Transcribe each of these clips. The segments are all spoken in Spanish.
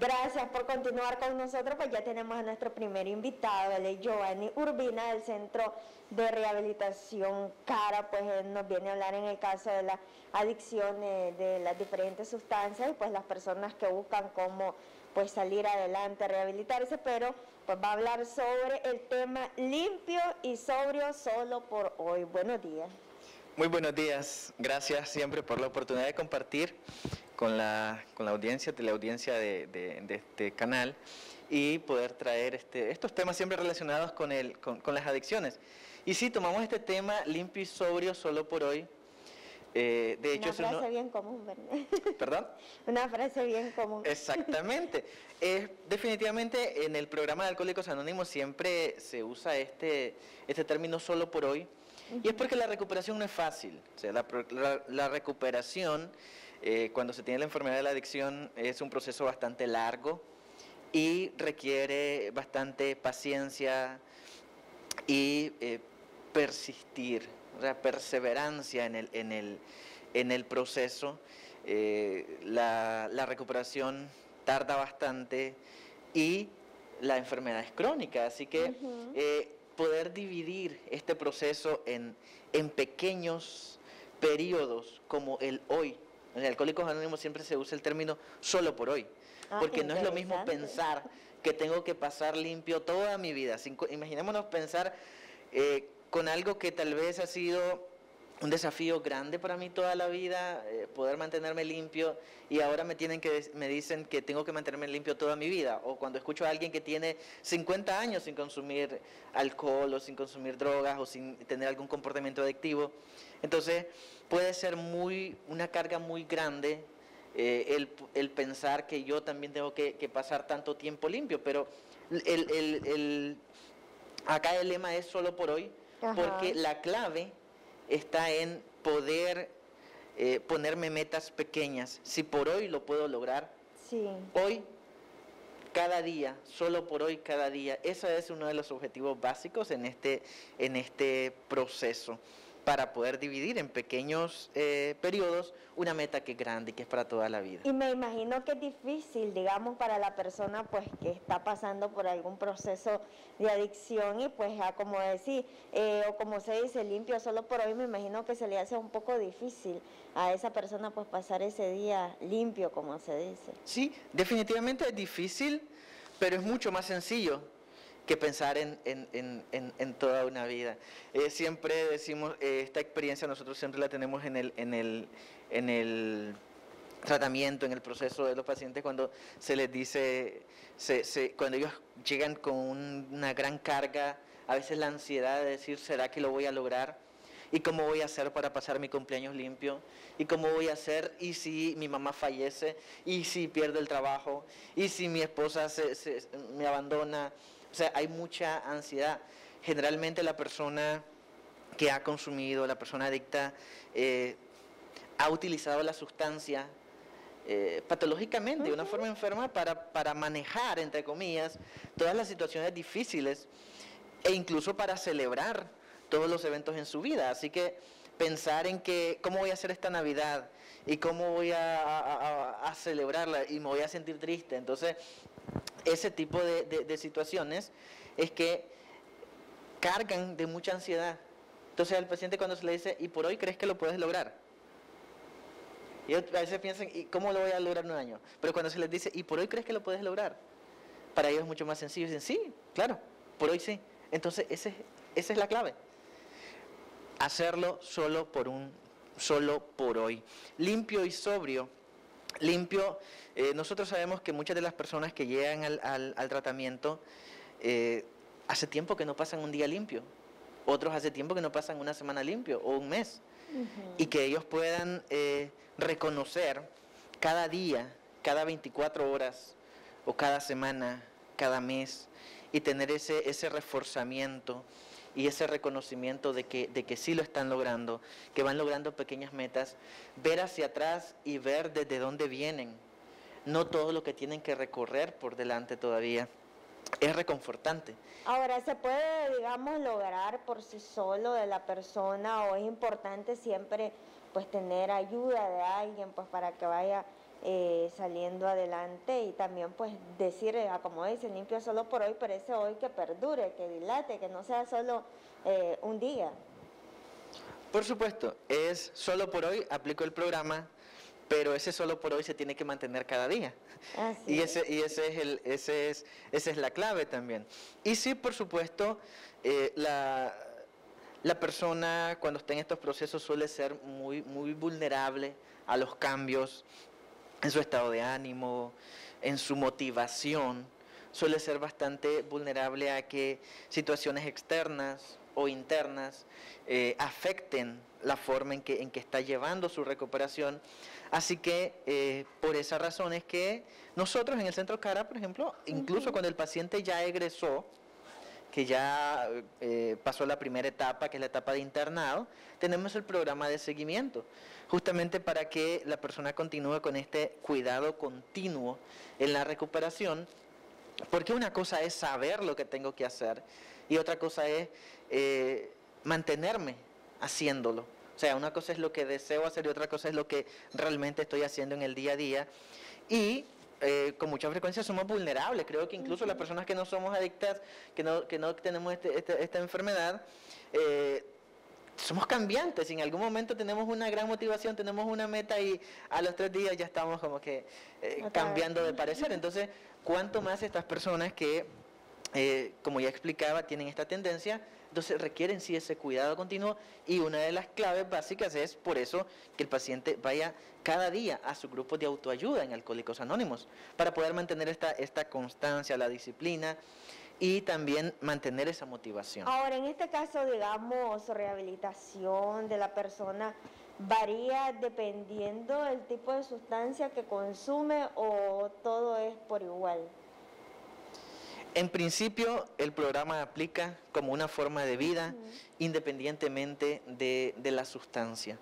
Gracias por continuar con nosotros, pues ya tenemos a nuestro primer invitado, él es Giovanni Urbina del Centro de Rehabilitación Cara, pues él nos viene a hablar en el caso de la adicción de las diferentes sustancias y pues las personas que buscan cómo pues salir adelante, rehabilitarse, pero pues va a hablar sobre el tema limpio y sobrio solo por hoy. Buenos días. Muy buenos días, gracias siempre por la oportunidad de compartir con la, con la audiencia, de la audiencia de, este canal y poder traer este, estos temas siempre relacionados con, el, con, con las adicciones. Y sí, tomamos este tema limpio y sobrio solo por hoy, eh, de hecho, Una frase bien común, ¿verdad? ¿Perdón? Una frase bien común. Exactamente. definitivamente en el programa de Alcohólicos Anónimos siempre se usa este, este término solo por hoy. Y es porque la recuperación no es fácil. O sea, la, recuperación, eh, cuando se tiene la enfermedad de la adicción, es un proceso bastante largo y requiere bastante paciencia y eh, persistir o sea, perseverancia en el, en el, en el proceso. Eh, la, recuperación tarda bastante y la enfermedad es crónica, así que eh, poder dividir este proceso en, en pequeños periodos como el hoy. En Alcohólicos Anónimos siempre se usa el término solo por hoy, ah, porque no es lo mismo pensar que tengo que pasar limpio toda mi vida. Imaginémonos pensar eh, con algo que tal vez ha sido un desafío grande para mí toda la vida, eh, poder mantenerme limpio y ahora me tienen que me dicen que tengo que mantenerme limpio toda mi vida. O cuando escucho a alguien que tiene 50 años sin consumir alcohol o sin consumir drogas o sin tener algún comportamiento adictivo, entonces puede ser muy una carga muy grande eh, el, pensar que yo también tengo que, pasar tanto tiempo limpio, pero el, acá el lema es solo por hoy porque la clave está en poder eh, ponerme metas pequeñas. Si por hoy lo puedo lograr, hoy, cada día, solo por hoy, cada día. Ese es uno de los objetivos básicos en este, en este proceso para poder dividir en pequeños eh, periodos una meta que es grande y que es para toda la vida. Y me imagino que es difícil, digamos, para la persona pues que está pasando por algún proceso de adicción y pues a como decir, eh, o como se dice, limpio solo por hoy, me imagino que se le hace un poco difícil a esa persona pues pasar ese día limpio, como se dice. Sí, definitivamente es difícil, pero es mucho más sencillo que pensar en, en, toda una vida. Eh, siempre decimos, eh, esta experiencia nosotros siempre la tenemos en el, en el, en el tratamiento, en el proceso de los pacientes, cuando se les dice, se, cuando ellos llegan con una gran carga, a veces la ansiedad de decir, ¿será que lo voy a lograr? ¿Y cómo voy a hacer para pasar mi cumpleaños limpio? ¿Y cómo voy a hacer? ¿Y si mi mamá fallece? ¿Y si pierdo el trabajo? ¿Y si mi esposa se, me abandona? O sea, hay mucha ansiedad. Generalmente la persona que ha consumido, la persona adicta, eh, ha utilizado la sustancia eh, patológicamente, de una forma enferma, para, para manejar, entre comillas, todas las situaciones difíciles e incluso para celebrar todos los eventos en su vida. Así que pensar en que, ¿cómo voy a hacer esta Navidad? ¿Y cómo voy a celebrarla? Y me voy a sentir triste. Entonces, ese tipo de, situaciones es que cargan de mucha ansiedad. Entonces al paciente cuando se le dice, ¿y por hoy crees que lo puedes lograr? Y a veces piensan, ¿y cómo lo voy a lograr en un año? Pero cuando se les dice, ¿y por hoy crees que lo puedes lograr? Para ellos es mucho más sencillo. Dicen, sí, claro, por hoy sí. Entonces esa es la clave. Hacerlo solo por un, solo por hoy. Limpio y sobrio. Limpio eh, nosotros sabemos que muchas de las personas que llegan al, tratamiento eh, hace tiempo que no pasan un día limpio, otros hace tiempo que no pasan una semana limpio o un mes, y que ellos puedan eh, reconocer cada día, cada 24 horas o cada semana, cada mes, y tener ese, ese reforzamiento y ese reconocimiento de que, de que sí lo están logrando, que van logrando pequeñas metas, ver hacia atrás y ver desde dónde vienen no todo lo que tienen que recorrer por delante todavía. Es reconfortante. Ahora, ¿se puede, digamos, lograr por sí solo de la persona o es importante siempre pues tener ayuda de alguien pues para que vaya eh, saliendo adelante y también pues decir, eh, como dice, limpio solo por hoy, pero ese hoy que perdure, que dilate, que no sea solo eh, un día. Por supuesto, es solo por hoy, aplico el programa, pero ese solo por hoy se tiene que mantener cada día. y ese, y ese es el, ese es, esa es la clave también. Y sí, por supuesto, la, la persona cuando está en estos procesos suele ser muy, muy vulnerable a los cambios, en su estado de ánimo, en su motivación, suele ser bastante vulnerable a que situaciones externas o internas eh, afecten la forma en que, en que está llevando su recuperación. Así que eh, por esa razón es que nosotros en el Centro Cara, por ejemplo, incluso cuando el paciente ya egresó, que ya eh, pasó la primera etapa, que es la etapa de internado, tenemos el programa de seguimiento, justamente para que la persona continúe con este cuidado continuo en la recuperación, porque una cosa es saber lo que tengo que hacer y otra cosa es eh, mantenerme haciéndolo. O sea, una cosa es lo que deseo hacer y otra cosa es lo que realmente estoy haciendo en el día a día. Y eh, con mucha frecuencia somos vulnerables. Creo que incluso las personas que no somos adictas, que no, que no tenemos este, este, esta enfermedad, eh, somos cambiantes. En algún momento tenemos una gran motivación, tenemos una meta y a los tres días ya estamos como que eh, cambiando de parecer. Entonces, ¿cuánto más estas personas que, como ya explicaba, tienen esta tendencia? Entonces requieren sí ese cuidado continuo y una de las claves básicas es por eso que el paciente vaya cada día a su grupo de autoayuda en Alcohólicos Anónimos, para poder mantener esta, esta constancia, la disciplina y también mantener esa motivación. Ahora, en este caso, digamos, rehabilitación de la persona varía dependiendo del tipo de sustancia que consume o todo es por igual. En principio, el programa aplica como una forma de vida independientemente de, la sustancia.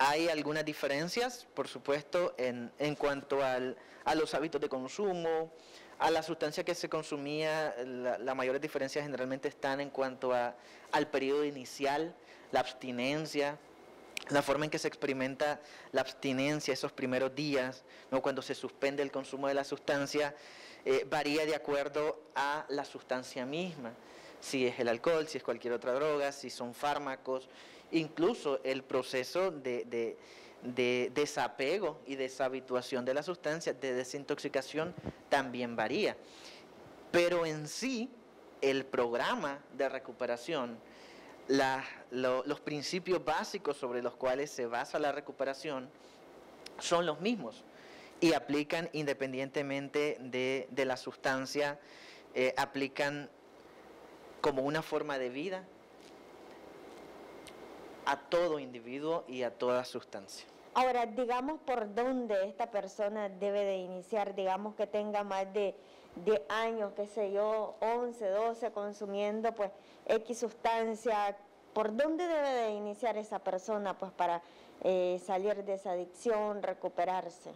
Hay algunas diferencias, por supuesto, en, cuanto al, a los hábitos de consumo, a la sustancia que se consumía, las la mayores diferencias generalmente están en cuanto a, al periodo inicial, la abstinencia, la forma en que se experimenta la abstinencia esos primeros días, ¿no? cuando se suspende el consumo de la sustancia, eh, varía de acuerdo a la sustancia misma, si es el alcohol, si es cualquier otra droga, si son fármacos, incluso el proceso de, desapego y deshabituación de la sustancia, de desintoxicación, también varía. Pero en sí, el programa de recuperación, los principios básicos sobre los cuales se basa la recuperación, son los mismos y aplican independientemente de, la sustancia, eh, aplican como una forma de vida a todo individuo y a toda sustancia. Ahora, digamos por dónde esta persona debe de iniciar, digamos que tenga más de, de años, qué sé yo, 11, 12 consumiendo pues X sustancia, ¿por dónde debe de iniciar esa persona pues para eh, salir de esa adicción, recuperarse?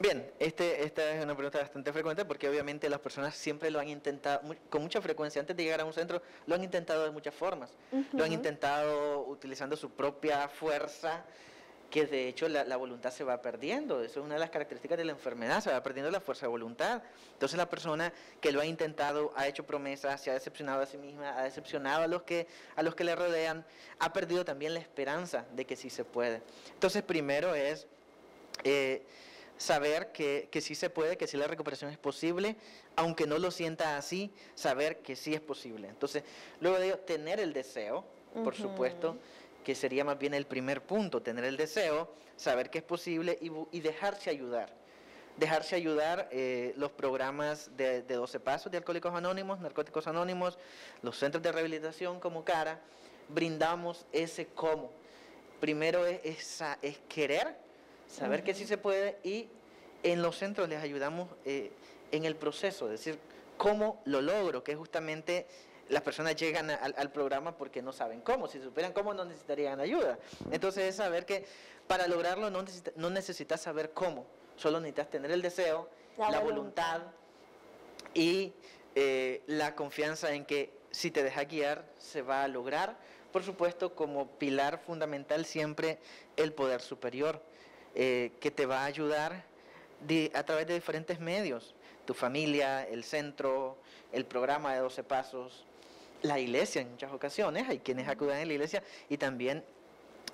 Bien, este, esta es una pregunta bastante frecuente porque obviamente las personas siempre lo han intentado, con mucha frecuencia, antes de llegar a un centro, lo han intentado de muchas formas. Lo han intentado utilizando su propia fuerza, que de hecho la, voluntad se va perdiendo. Eso es una de las características de la enfermedad, se va perdiendo la fuerza de voluntad. Entonces la persona que lo ha intentado, ha hecho promesas, se ha decepcionado a sí misma, ha decepcionado a los que, a los que le rodean, ha perdido también la esperanza de que sí se puede. Entonces primero es... Eh, saber que, que sí se puede, que sí la recuperación es posible, aunque no lo sienta así, saber que sí es posible. Entonces, luego de ello, tener el deseo, por supuesto, que sería más bien el primer punto, tener el deseo, saber que es posible y, dejarse ayudar. Dejarse ayudar eh, los programas de, 12 pasos de Alcohólicos Anónimos, Narcóticos Anónimos, los centros de rehabilitación como cara, brindamos ese cómo. Primero es, es querer, saber que sí se puede y en los centros les ayudamos eh, en el proceso, es decir, cómo lo logro, que justamente las personas llegan al, programa porque no saben cómo, si supieran cómo no necesitarían ayuda. Entonces es saber que para lograrlo no, no necesitas saber cómo, solo necesitas tener el deseo, la, voluntad y eh, la confianza en que si te deja guiar se va a lograr. Por supuesto, como pilar fundamental siempre el poder superior eh, que te va a ayudar a través de diferentes medios, tu familia, el centro, el programa de 12 pasos, la iglesia en muchas ocasiones, hay quienes acuden a la iglesia y también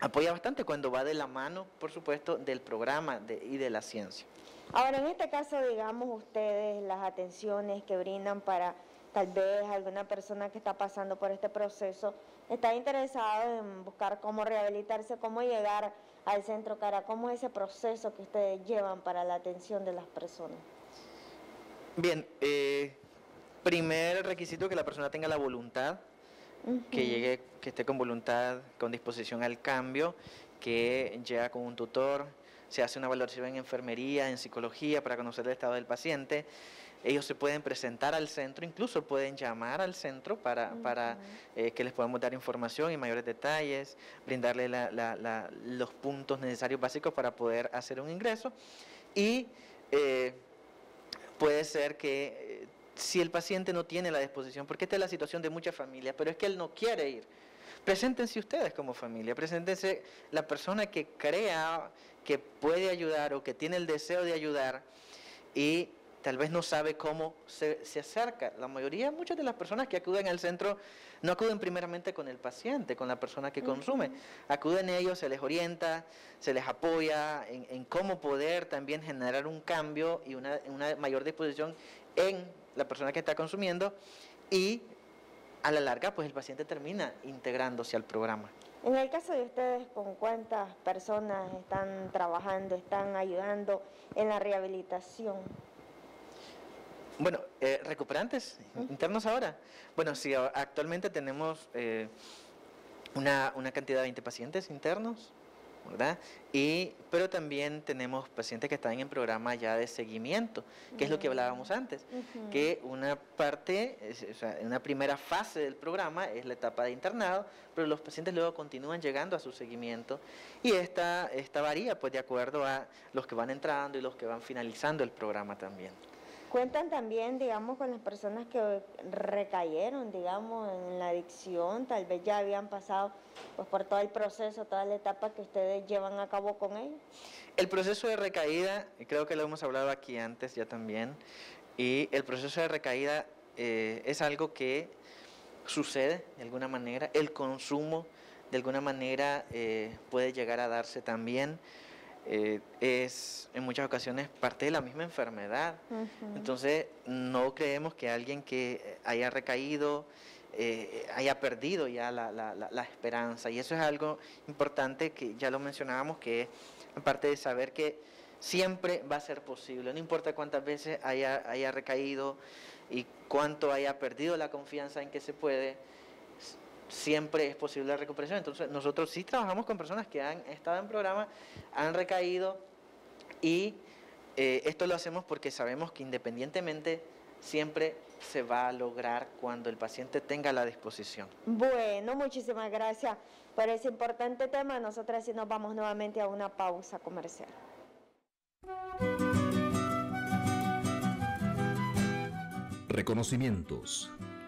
apoya bastante cuando va de la mano, por supuesto, del programa y de la ciencia. Ahora, en este caso, digamos ustedes, las atenciones que brindan para tal vez alguna persona que está pasando por este proceso, está interesado en buscar cómo rehabilitarse, cómo llegar al centro cara, cómo es ese proceso que ustedes llevan para la atención de las personas. Bien, eh, primer requisito que la persona tenga la voluntad, que llegue, que esté con voluntad, con disposición al cambio, que llega con un tutor, se hace una valoración en enfermería, en psicología para conocer el estado del paciente. Ellos se pueden presentar al centro, incluso pueden llamar al centro para, para eh, que les podamos dar información y mayores detalles, brindarle los puntos necesarios básicos para poder hacer un ingreso. Y eh, puede ser que si el paciente no tiene la disposición, porque esta es la situación de muchas familias, pero es que él no quiere ir, preséntense ustedes como familia, preséntense la persona que crea que puede ayudar o que tiene el deseo de ayudar y tal vez no sabe cómo se, acerca. La mayoría, muchas de las personas que acuden al centro no acuden primeramente con el paciente, con la persona que consume. Acuden ellos, se les orienta, se les apoya en, cómo poder también generar un cambio y una, una mayor disposición en la persona que está consumiendo y a la larga pues el paciente termina integrándose al programa. En el caso de ustedes, ¿con cuántas personas están trabajando, están ayudando en la rehabilitación? Bueno, eh, recuperantes internos ahora. Bueno, sí, actualmente tenemos eh, una, una, cantidad de 20 pacientes internos ¿verdad? Y, pero también tenemos pacientes que están en programa ya de seguimiento, que es lo que hablábamos antes, que una parte, o sea, una primera fase del programa es la etapa de internado, pero los pacientes luego continúan llegando a su seguimiento y esta, esta varía pues de acuerdo a los que van entrando y los que van finalizando el programa también. Cuentan también, digamos, con las personas que recayeron, digamos, en la adicción, tal vez ya habían pasado pues, por todo el proceso, toda la etapa que ustedes llevan a cabo con ellos. El proceso de recaída, creo que lo hemos hablado aquí antes ya también, y el proceso de recaída eh, es algo que sucede de alguna manera, el consumo de alguna manera eh, puede llegar a darse también. Eh, es en muchas ocasiones parte de la misma enfermedad. Entonces, no creemos que alguien que haya recaído eh, haya perdido ya la, la, esperanza. Y eso es algo importante que ya lo mencionábamos, que es aparte de saber que siempre va a ser posible, no importa cuántas veces haya, haya recaído y cuánto haya perdido la confianza en que se puede, siempre es posible la recuperación. Entonces, nosotros sí trabajamos con personas que han estado en programa, han recaído y eh, esto lo hacemos porque sabemos que independientemente siempre se va a lograr cuando el paciente tenga la disposición. Bueno, muchísimas gracias por ese importante tema. Nosotras sí nos vamos nuevamente a una pausa comercial. Reconocimientos